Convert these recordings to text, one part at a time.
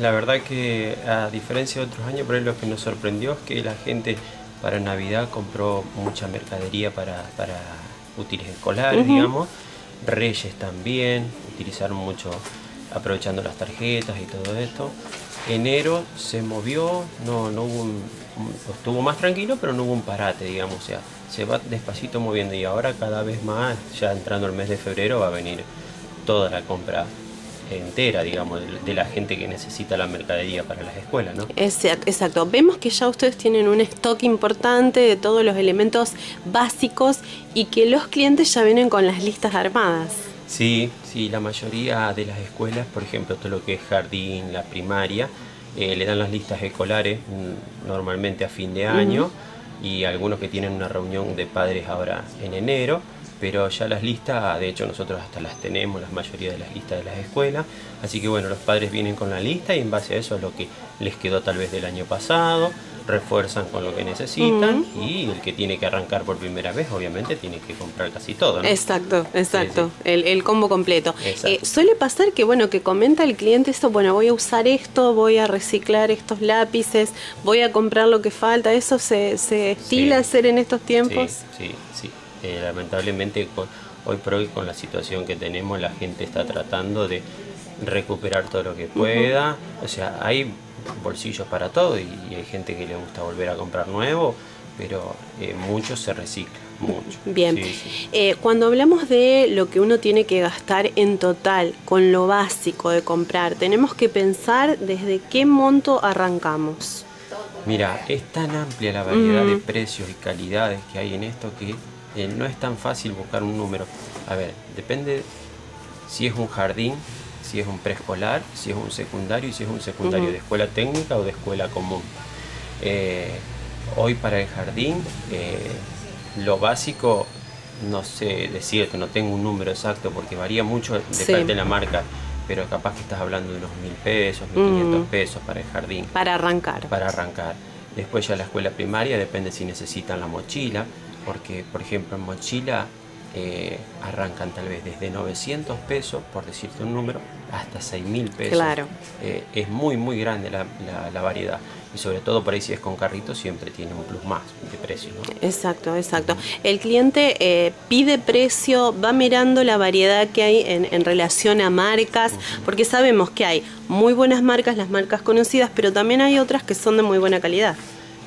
La verdad que a diferencia de otros años, por ahí lo que nos sorprendió es que la gente para Navidad compró mucha mercadería para, para útiles escolares, digamos. Reyes también, utilizaron mucho aprovechando las tarjetas y todo esto. Enero se movió, no, no hubo estuvo más tranquilo, pero no hubo un parate, digamos, o sea, se va despacito moviendo y ahora cada vez más, ya entrando el mes de febrero, va a venir toda la compra entera, digamos, de, la gente que necesita la mercadería para las escuelas, ¿no? Exacto. Vemos que ya ustedes tienen un stock importante de todos los elementos básicos y que los clientes ya vienen con las listas armadas. Sí, sí, la mayoría de las escuelas, por ejemplo, todo lo que es jardín, la primaria, eh, le dan las listas escolares mm, normalmente a fin de año y algunos que tienen una reunión de padres ahora en enero pero ya las listas, de hecho nosotros hasta las tenemos, la mayoría de las listas de las escuelas, así que bueno, los padres vienen con la lista y en base a eso es lo que les quedó tal vez del año pasado, refuerzan con lo que necesitan y el que tiene que arrancar por primera vez obviamente tiene que comprar casi todo. ¿no? Exacto, exacto, El, combo completo. Eh, suele pasar que bueno, que comenta el cliente esto, bueno, voy a usar esto, voy a reciclar estos lápices, voy a comprar lo que falta, ¿eso se, se estila hacer en estos tiempos? Sí, sí, sí lamentablemente hoy por hoy con la situación que tenemos la gente está tratando de recuperar todo lo que pueda. O sea, hay bolsillos para todo y, hay gente que le gusta volver a comprar nuevo, pero eh, mucho se recicla. Mucho. Bien, eh, cuando hablamos de lo que uno tiene que gastar en total con lo básico de comprar, tenemos que pensar desde qué monto arrancamos. Mira, es tan amplia la variedad de precios y calidades que hay en esto que eh, no es tan fácil buscar un número. A ver, depende si es un jardín, si es un preescolar, si es un secundario y si es un secundario de escuela técnica o de escuela común. Eh, hoy para el jardín, eh, lo básico, no sé decir que no tengo un número exacto porque varía mucho, depende de la marca, pero capaz que estás hablando de unos mil pesos, mil quinientos pesos para el jardín. Para arrancar. Para arrancar. Después ya la escuela primaria, depende si necesitan la mochila porque por ejemplo en mochila eh, arrancan tal vez desde 900 pesos, por decirte un número, hasta 6.000 pesos. Claro. Eh, es muy, muy grande la, variedad. Y sobre todo por ahí si es con carrito siempre tiene un plus más de precio. Exacto, exacto. El cliente eh, pide precio, va mirando la variedad que hay en, relación a marcas, porque sabemos que hay muy buenas marcas, las marcas conocidas, pero también hay otras que son de muy buena calidad.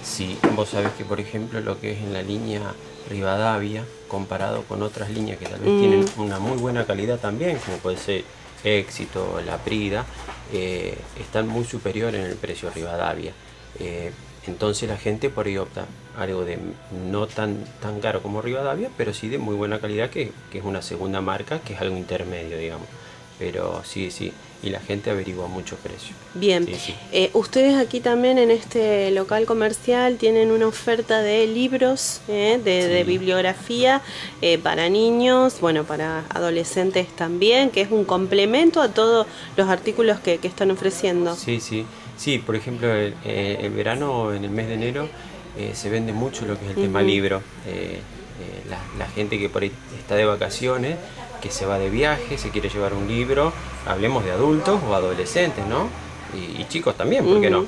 Sí, vos sabés que por ejemplo lo que es en la línea Rivadavia, comparado con otras líneas que tal vez mm. tienen una muy buena calidad también, como puede ser Éxito, La Prida, eh, están muy superior en el precio Rivadavia. Eh, entonces la gente por ahí opta algo de no tan, tan caro como Rivadavia, pero sí de muy buena calidad, que, que es una segunda marca, que es algo intermedio, digamos. Pero sí, sí, y la gente averigua mucho precio. Bien, eh, ustedes aquí también en este local comercial tienen una oferta de libros, eh, de, bibliografía eh, para niños, bueno, para adolescentes también, que es un complemento a todos los artículos que, están ofreciendo. Sí, sí, sí, por ejemplo, el, verano, en el mes de enero, se vende mucho lo que es el tema libro. La, la gente que por ahí está de vacaciones, que se va de viaje, se quiere llevar un libro, hablemos de adultos o adolescentes, ¿no? Y, chicos también, ¿por qué no?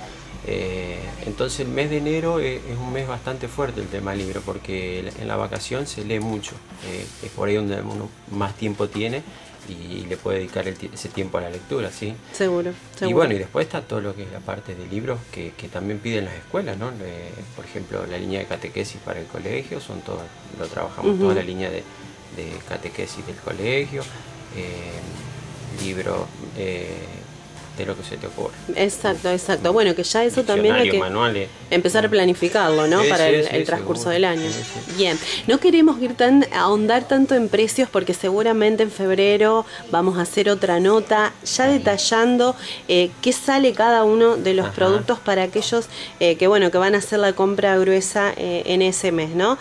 Eh, entonces el mes de enero es, un mes bastante fuerte el tema libro, porque en la vacación se lee mucho, eh, es por ahí donde uno más tiempo tiene y, le puede dedicar ese tiempo a la lectura, ¿sí? Seguro, Y bueno, y después está todo lo que es la parte de libros que, también piden las escuelas, ¿no? por ejemplo, la línea de catequesis para el colegio, son todos, lo trabajamos toda la línea de de catequesis del colegio, eh, libro eh, de lo que se te ocurre. Exacto, exacto. Bueno, que ya eso también hay que empezar a planificarlo, ¿no? Para el, transcurso del año. Bien, no queremos ir tan ahondar tanto en precios porque seguramente en febrero vamos a hacer otra nota ya detallando eh, qué sale cada uno de los productos para aquellos eh, que bueno que van a hacer la compra gruesa eh, en ese mes, ¿no?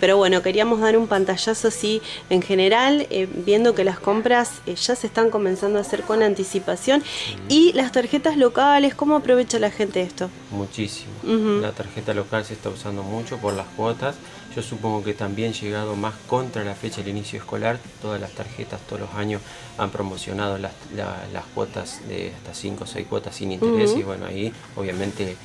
pero bueno, queríamos dar un pantallazo así en general, viendo que las compras ya se están comenzando a hacer con anticipación y las tarjetas locales, ¿cómo aprovecha la gente esto? Muchísimo. La tarjeta local se está usando mucho por las cuotas. Yo supongo que también llegado más contra la fecha del inicio escolar, todas las tarjetas todos los años han promocionado las, las cuotas de hasta 5 o 6 cuotas sin interés y bueno, ahí obviamente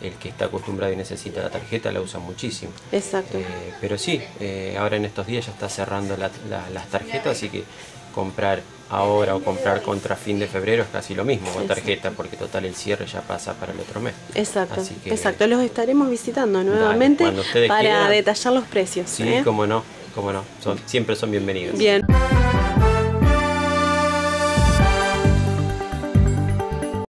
el que está acostumbrado y necesita la tarjeta la usa muchísimo. Exacto. Eh, pero sí, eh, ahora en estos días ya está cerrando las tarjetas, así que comprar ahora o comprar contra fin de febrero es casi lo mismo con tarjeta, porque total el cierre ya pasa para el otro mes. Exacto, exacto. Los estaremos visitando nuevamente para detallar los precios. Sí, ¿eh? como no, como no, son, siempre son bienvenidos. Bien.